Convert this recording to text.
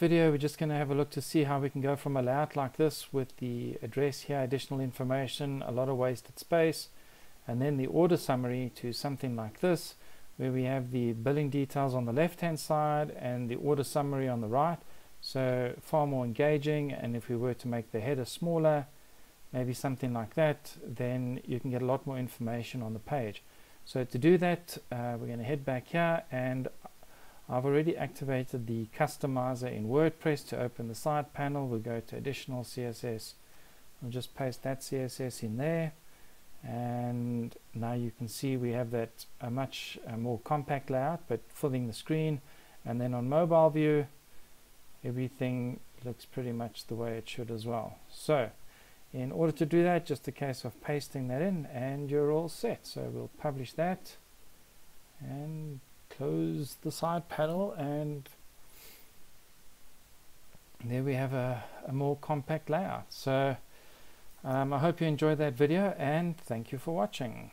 video we're just going to have a look to see how we can go from a layout like this with the address here, additional information, a lot of wasted space, and then the order summary to something like this where we have the billing details on the left hand side and the order summary on the right. So far more engaging and if we were to make the header smaller, maybe something like that, then you can get a lot more information on the page. So to do that, uh, we're going to head back here and I've already activated the customizer in WordPress to open the side panel. We'll go to additional CSS. I'll just paste that CSS in there. And now you can see we have that a much more compact layout, but filling the screen. And then on mobile view, everything looks pretty much the way it should as well. So in order to do that, just a case of pasting that in and you're all set. So we'll publish that and close the side panel and there we have a, a more compact layout. So um, I hope you enjoyed that video and thank you for watching.